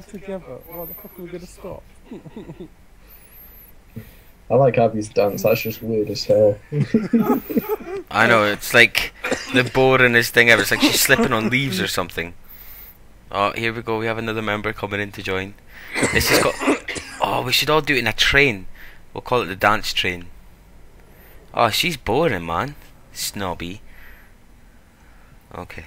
all together. What the fuck are we gonna stop? I like Abby's dance. That's just weird as hell. I know it's like the boringest thing ever. It's like she's slipping on leaves or something. Oh, here we go. We have another member coming in to join. This is got. Oh, we should all do it in a train. We'll call it the dance train. Oh, she's boring, man. Snobby. Okay.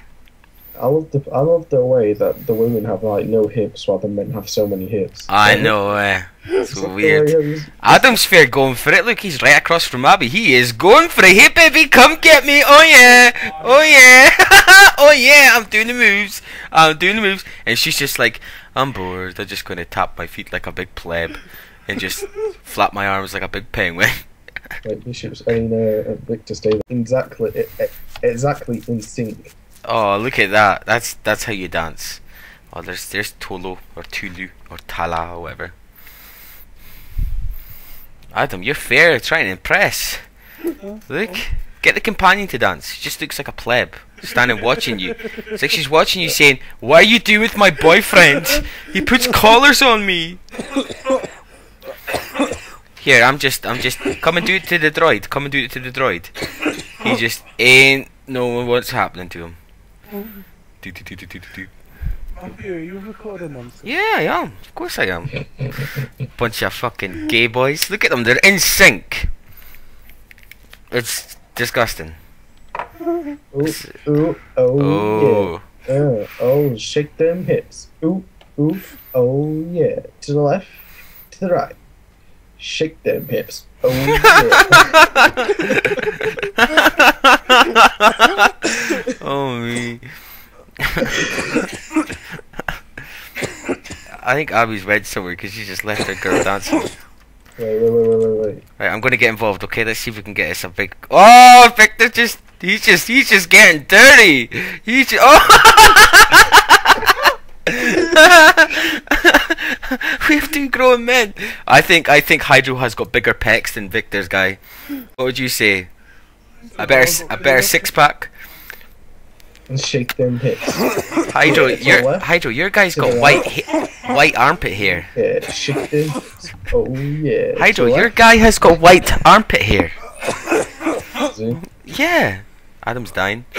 I love the I love the way that the women have like no hips while the men have so many hips. I know. Uh, it's weird. way it is- Adam's fair going for it. Look, he's right across from Abby. He is going for it. Hey, baby, come get me. Oh, yeah. Oh, yeah. oh, yeah. I'm doing the moves. I'm doing the moves. And she's just like, I'm bored. I'm just going to tap my feet like a big pleb and just flap my arms like a big penguin. Like Bishops and uh, Victor stay exactly exactly in sync. Oh, look at that. That's that's how you dance. Oh, there's there's Tolo or Tulu or Tala or whatever. Adam, you're fair. Trying to impress. Look, get the companion to dance. She just looks like a pleb, standing watching you. It's like she's watching you, saying, "What are you doing with my boyfriend? He puts collars on me." Here, I'm just, I'm just. Come and do it to the droid. Come and do it to the droid. He just ain't knowing what's happening to him. Do, do, do. Matthew, you recording them? Yeah, I am. Of course I am. Bunch of fucking gay boys. Look at them. They're in sync. It's disgusting. Ooh, ooh, oh, Oh. yeah. Uh, oh, shake them hips. Ooh, ooh, oh yeah. To the left, to the right. Shake them hips. Oh yeah. oh me. I think Abby's read somewhere because she just left her girl dancing. wait, wait, wait, wait, wait, wait. Right, I'm gonna get involved. Okay, let's see if we can get us a big. Oh, Victor just he's just he's just getting dirty. He's just, oh. We have two grown men. I think I think Hydro has got bigger pecs than Victor's guy. What would you say? A better s- a better six pack. And shake them hips. Hydro, your left. Hydro, your guy's To got white white armpit hair. Yeah, shake them. Oh yeah. Hydro, your guy has got white armpit hair. Yeah. Adam's dying.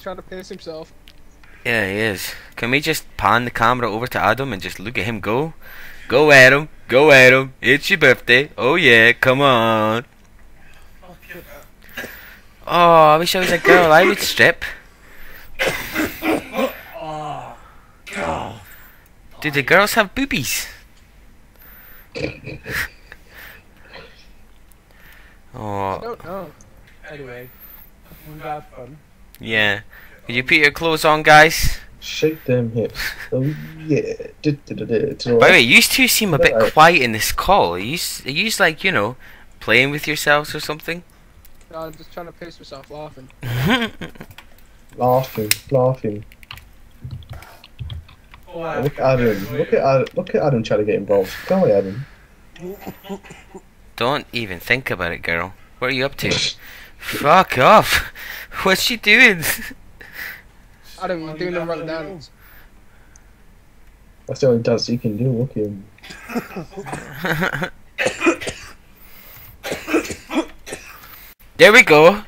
Trying to piss himself. Yeah, he is. Can we just pan the camera over to Adam and just look at him go? Go Adam, go Adam. It's your birthday. Oh yeah, come on. Oh, I wish I was a girl. I would strip. Do the girls have boobies? Oh. I oh, don't know. Anyway, we've had fun. yeah. Could you put your clothes on, guys? Shake them hips. Oh yeah. Du- du- du- By the way, you two seem a bit Alright. quiet in this call. Are you, s- are you like, you know, playing with yourselves or something? No, I'm just trying to piss myself laughing. Laughing, laughing. Oh, Look at Adam. Look at Adam. Look at Adam trying to get involved. Go away, Adam. Don't even think about it, girl. What are you up to? Fuck off. What's she doing? Adam, you're doing the right dance. That's the only dance you can do. Look at him. there we go.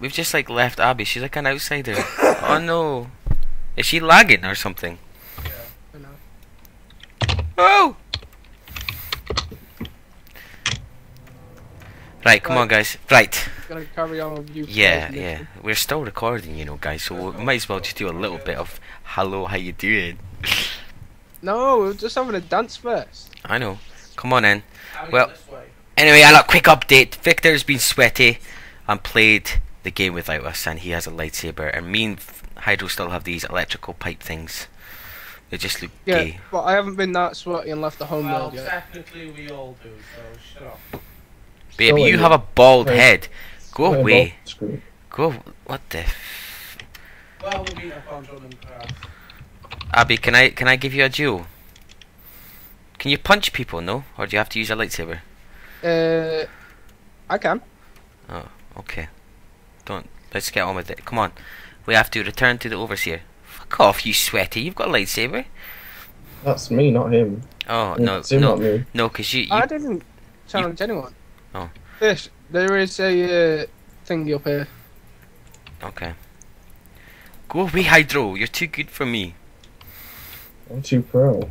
We've just like left Abby. She's like an outsider. Oh no. Is she lagging or something? You know. Oh! Right, come on, guys. Right. Gonna carry on with you. Yeah, yeah. We're still recording, you know, guys. So we uh-huh. might as well just do a little bit of hello, how you doing? No, we're just having a dance first. I know. Come on in. Well, anyway, I got a quick update. Victor's been sweaty and played the game without us, and he has a lightsaber. And me and Hydro still have these electrical pipe things. They just look Yeah, gay. but I haven't been that sweaty and left the home Well, world yet. technically we all do, so shut up. Babe, Still you in have a bald Right. head. Go Right, away. Go. What the? F- Well, we meet up on Jordan Craft. Abby, can I can I give you a duel? Can you punch people? No, or do you have to use a lightsaber? Uh, I can. Oh, okay. Don't. Let's get on with it. Come on. We have to return to the overseer. Fuck. Fuck off, you sweaty. You've got a lightsaber. That's me, not him. Oh no, It's him, not no, me. no, because you, you I didn't challenge anyone. Oh. Fish, there is a uh, thingy up here. okay. Go away, Hydro. You're too good for me. I'm too pro.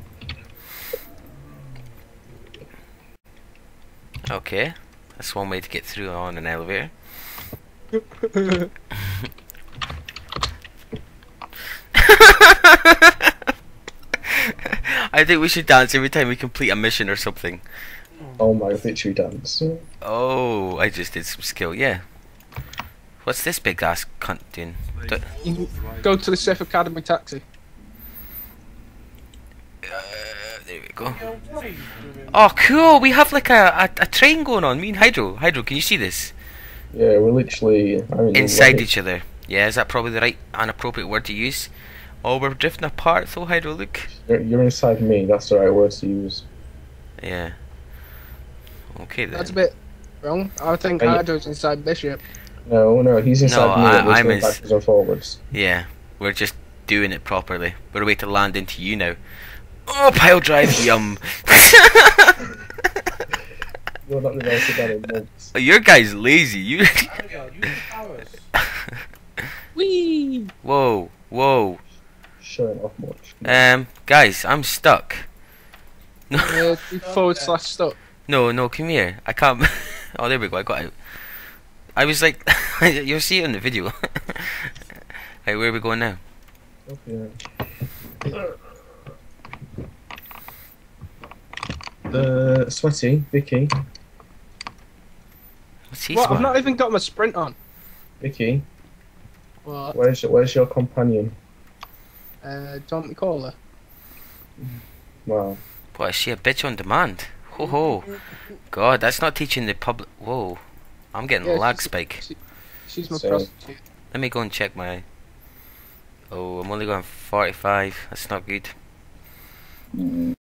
Okay, that's one way to get through on an elevator. I think we should dance every time we complete a mission or something. Oh my victory dance. Oh, I just did some skill, yeah. What's this big ass cunt doing? D- You can go to the Sith Academy taxi. Uh, there we go. Yo, what are you doing? Oh, cool! We have like a, a, a train going on. Me and Hydro. Hydro, can you see this? Yeah, we're literally Inside each other. Yeah, is that probably the right and appropriate word to use? Oh, we're drifting apart though, Hydro. Look. You're, you're inside me. That's the right word to use. Yeah. Okay then. That's a bit wrong. I think Are you- Hydro's inside Bishop. No, no, he's inside No, me. I- I'm going ins- backwards and forwards. Yeah, we're just doing it properly. We're a way to land into you now. Oh, pile drive, yum. You're not going to down in. Your guy's lazy. You. Abigail, use your powers. Whee! whoa, whoa. Showing off much. Um, guys, I'm stuck. Uh, forward slash stuck. No, no, come here. I can't. oh, there we go. I got out. I was like, you'll see it in the video. hey, where are we going now? Okay. Uh, sweaty, Vicky, What's he What? I've not even got my sprint on. Vicky, What? where's your, where's your companion? Uh, do you want me to call her? Wow. What is she a bitch on demand? Ho ho. God, that's not teaching the public. Whoa, I'm getting a Yeah, lag she's- spike. She, she's my So- prostitute. Let me go and check my. Oh, I'm only going 45. That's not good. Mm.